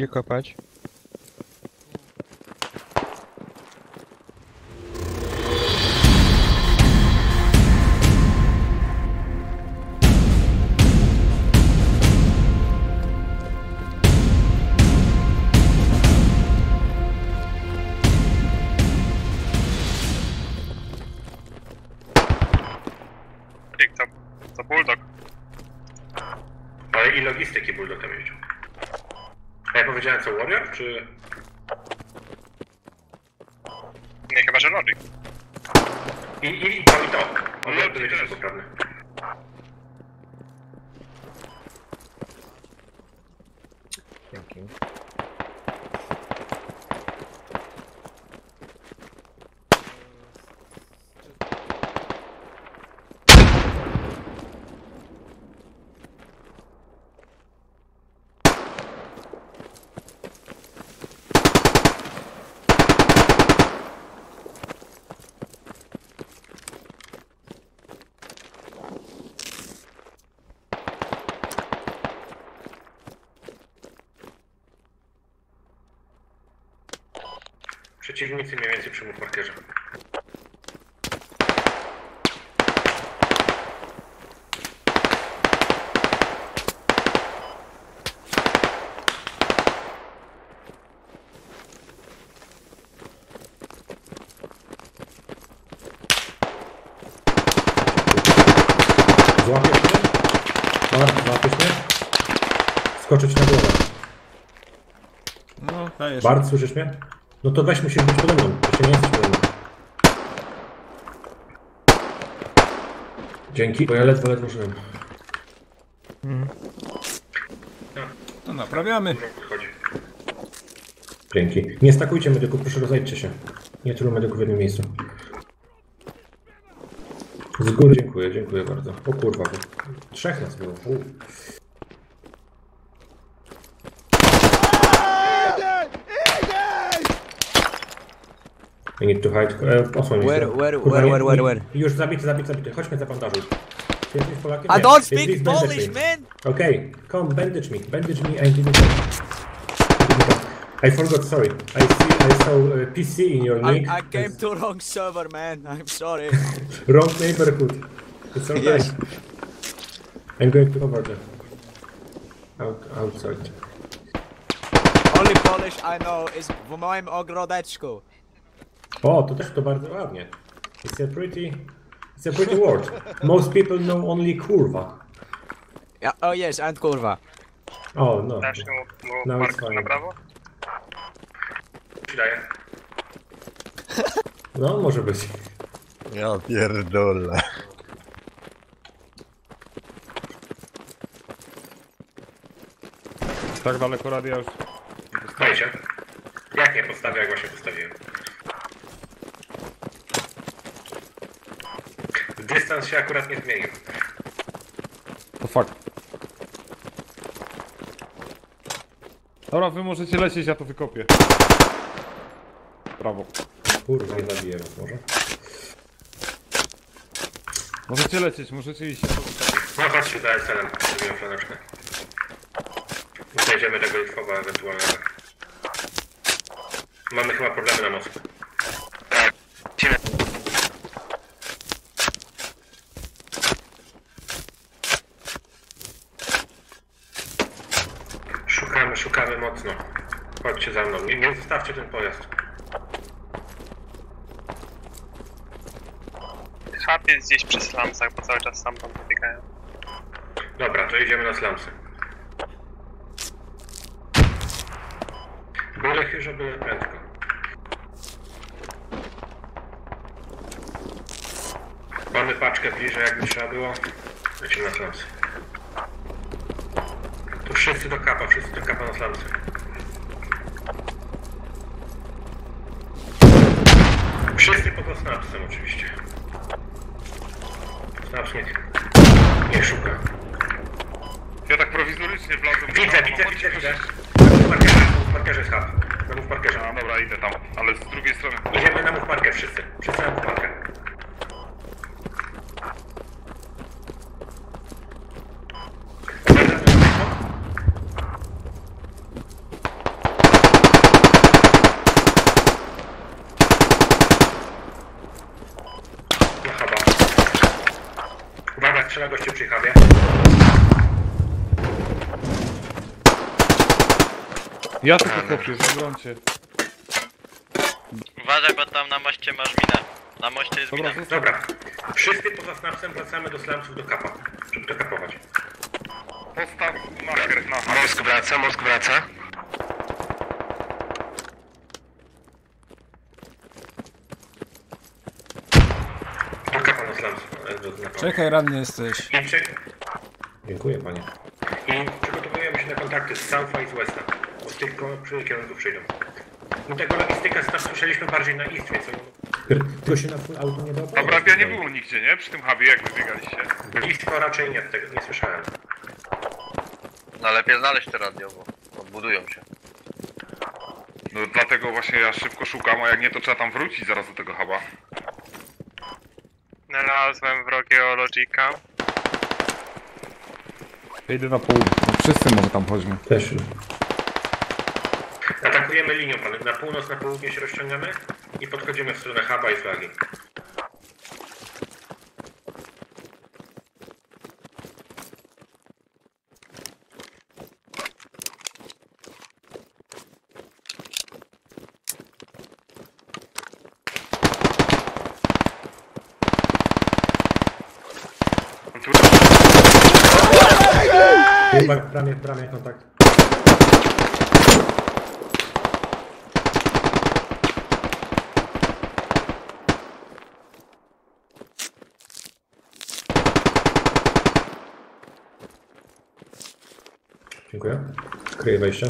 Gdzie kopać? Tyk, to, to bulldog. Ale i logistyki Bulldog tam jeździł. Ja powiedziałem co, Warrior, czy... Nie, chyba, że Logic. I, i, i to, i to. On No, też. poprawny. Dzięki. Przeciwnicy mniej więcej przy markerze. Złapiesz mnie? Złapiesz mnie? Skoczyć na głowę. No, dajesz. Bart, słyszysz mnie? No to weź musisz być pode mną. Jeszcze nie jesteś pode mną. Dzięki, bo ja ledwo, ledwo żyłem. To naprawiamy. Dzięki. Nie stakujcie medyków, proszę rozejdźcie się. Nie tylu medyków w jednym miejscu. Z góry dziękuję, dziękuję bardzo. O kurwa, bo trzech nas było. U. I need to hide. E, osłoń Where, się. where, Kurwa, where, nie- where, where, where? Już zabity, zabity, zabity. Chodźmy za bandażu. Ty jesteś Polakiem? I Nie. don't speak bandage Polish, me. man! Okay, come bandage me. Bandage me and give me I forgot, sorry. I see, I saw uh, PC in your I, nick. I came to wrong server, man. I'm sorry. Wrong neighborhood. It's okay. Yes. I'm going to over there. Out, outside. Only Polish I know is w moim ogrodeczku. O, to też to bardzo ładnie. It's a pretty, it's a pretty word. Most people know only kurwa. Ja, oh yes, and kurwa. O, no. Dasz mu, mu No, na prawo? Przydaję. No, może być. Ja pierdolę. Tak daleko radia już. Dajcie. Jak nie postawię, jak właśnie postawiłem? Dystans się akurat nie zmienił. To fuck. Dobra, wy możecie lecieć, ja to wykopię. Brawo. Kurwa, nie zabiję was może. Możecie lecieć, możecie iść. No chodźcie za SLM, zrobimy flaneczkę. Znajdziemy tego Litwowa ewentualnego. Mamy chyba problemy na mostku. Szukamy mocno. Chodźcie za mną, nie, nie zostawcie ten pojazd. Hub jest gdzieś przy slumsach, bo cały czas sam tam pobiegają. Dobra, to idziemy na slamsy. Byle chyżo, byle prędko. Mamy paczkę bliżej, jakby trzeba było. Lecimy na slamsy. Wszyscy do kapa, wszyscy do kapa na slamsy. Wszyscy poza snapsem oczywiście. Snaps nie, nie szuka. Ja tak prowizorycznie wlazłem. Widzę, widzę, widzę, widzę. Na mów markerze, na mów markerze jest hub. Na mów markerze. A dobra, idę tam, ale z drugiej strony. Idziemy na mów markę wszyscy. Wszyscy na mów markę. Strzela gościu przy hubie. Ja tylko chłopie, zabrońcie. Uważaj, bo tam na moście masz minę. Na moście jest Dobra, mina. zostaw. Dobra. Wszyscy poza snapsem wracamy do slumsów do kapa, żeby to kapować. Postaw marker na Mosk wraca, Mosk wraca. Do kapa na slums. Do- Czekaj, ranny jesteś. Czek- Dziękuję, panie. I przygotowujemy się na kontakty z South'a i z Westa. Bo z tych ko- przy- kierunków przyjdą. No tego logistyka staw słyszeliśmy bardziej na East, więc Tylko się na full auto nie da Obrabia nie było nigdzie, nie? Przy tym hubie, jak wybiegaliście. blisko raczej nie, tego nie słyszałem. No lepiej znaleźć te radio, bo odbudują się. No dlatego właśnie ja szybko szukam, a jak nie to trzeba tam wrócić zaraz do tego huba. Znalazłem wrogiego Logica. Ja idę na południe. No, wszyscy może tam chodźmy. Też. Atakujemy linią, pany. Na północ, na południe się rozciągamy i podchodzimy w stronę huba i flagi. Chyba w bramie, w bramie kontakt. Dziękuję. Kryję wejście.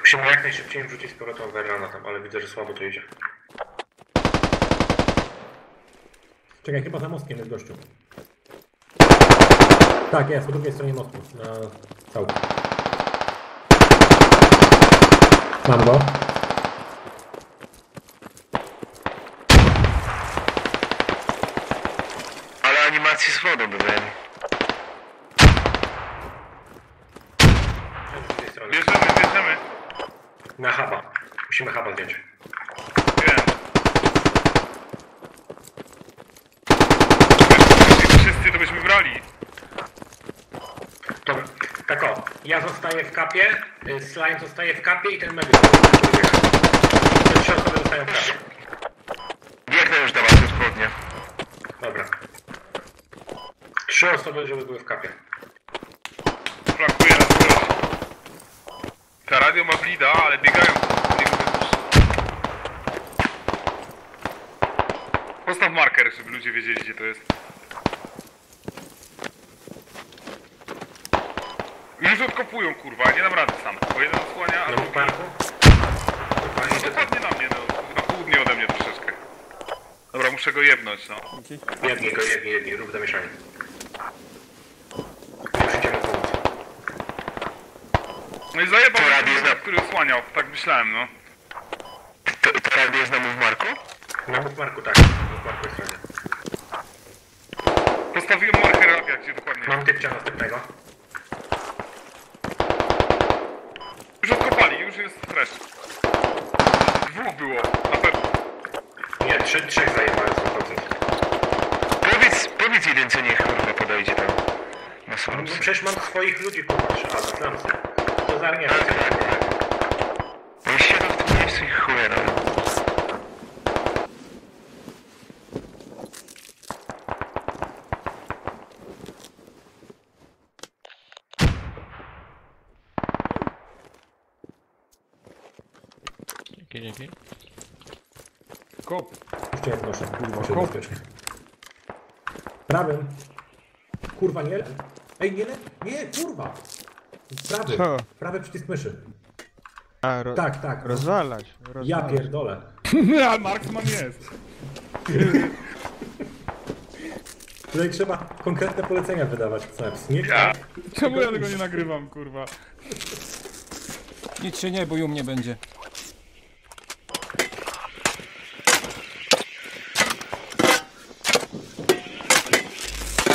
Musimy jak najszybciej wrzucić z powrotem Verlana tam, ale widzę, że słabo to idzie. Czekaj, chyba za mostkiem jest gościu. Tak, jest, po drugiej stronie mostu. Na całku. Mam go. Ale animacje z wodą dodali. bierzemy, bierzemy. Na huba. Musimy huba zdjąć. Wiem. Brali. Dobra, tak o. Ja zostaję w kapie, y, Slime zostaje w kapie i ten medyk. Te trzy osoby zostają w kapie. Biegnę już do was odchodnie. Dobra. Trzy osoby, żeby były w kapie. Flakuje nas ktoś. Ta radio ma blida, ale biegają. Już. Postaw marker, żeby ludzie wiedzieli gdzie to jest. Już odkopują kurwa, nie dam rady sam. Bo jeden osłania, a Na drugi... parku? No dokładnie na mnie, no. Na południe ode mnie troszeczkę. Dobra, muszę go jebnąć, no. Jedni go, jedni, jedni, rób zamieszanie. Już idziemy pomóc. No i zajebał To mnie zna- który osłaniał, tak myślałem, no. To, to radio jest na mów Marku? Na mów Marku, tak. Mów Marku jest radio. Postawiłem marker radia, gdzie dokładnie. Mam typcia następnego. Już jest fresh. Dwóch było, na pewno. Nie, trzy, trzech zajebałem 100%. Powiedz, powiedz jeden co niech kurwa podejdzie tam. Na No, przecież mam swoich ludzi, kurwa, trzy, a, na slamsy. To zarnia. Tak, tak, tak. No w tym miejscu i cholera. Kop. Jak noszę. Kurwa, się. Prawym. Kurwa, nie le... Ej, nie le... Nie, kurwa! Prawy. Co? Prawy przycisk myszy. A, ro Tak, tak. rozwalać. Ja rozwalać. pierdolę. A Marksman jest. Tutaj trzeba konkretne polecenia wydawać. Snaps. Nie Ja. tak. Czemu ja tego nie nagrywam, kurwa? Nic się nie bój, u mnie będzie.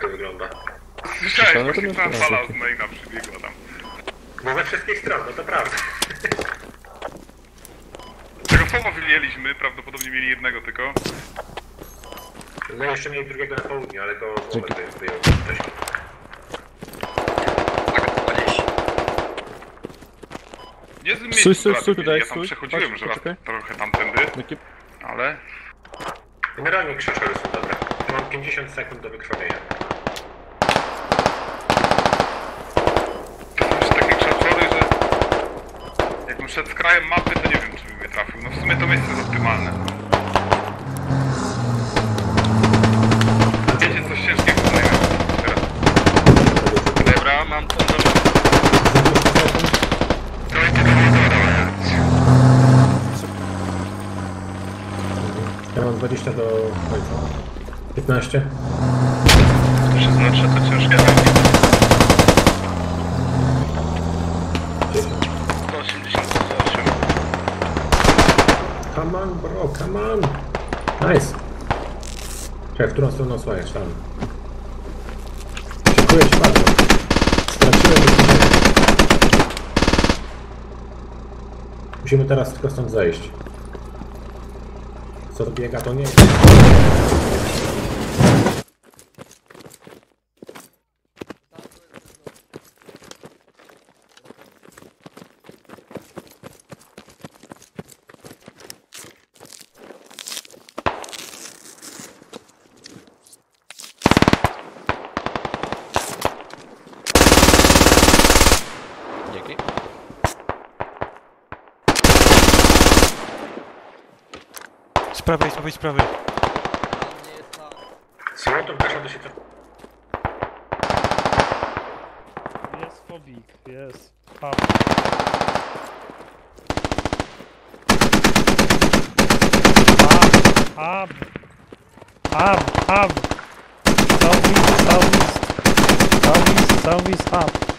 Jak to wygląda? Słyszałeś, no to właśnie nie proszę. fala z maina przybiegła tam. Bo ze wszystkich stron, no to prawda. Tego foba wyjęliśmy, prawdopodobnie mieli jednego tylko. No jeszcze mieli drugiego na południu, ale go złomek wy- wyjął wcześniej. Tak, 20. Niezłym Stój, miejscu stój, tutaj, Ja tam stój. przechodziłem Patrz, już raz trochę tamtędy, ale... Generalnie krzyżory są dobre. Mam 50 sekund do wykrwawienia. To są już takie krzaczory, że... Jakbym szedł z krajem mapy, to nie wiem, czy bym mnie trafił. No w sumie to miejsce jest optymalne. Wiecie, coś ciężkiego znajdę teraz. Dobra, mam to. Ja mam 20 do końca. 15. To się znaczy, to ciężkie. Bro, come on! Nice! Czekaj, w którą stronę osłaniać? Tam. Dziękuję ci bardzo. Straciłem Musimy teraz tylko stąd zejść. Co biega, to nie wiem. Z prawej, z prawej, z prawej. Złoto weszło do sieci. Jest fobik, jest. Hub. Hub. Hub. Southeast, southeast. Southeast, southeast hub.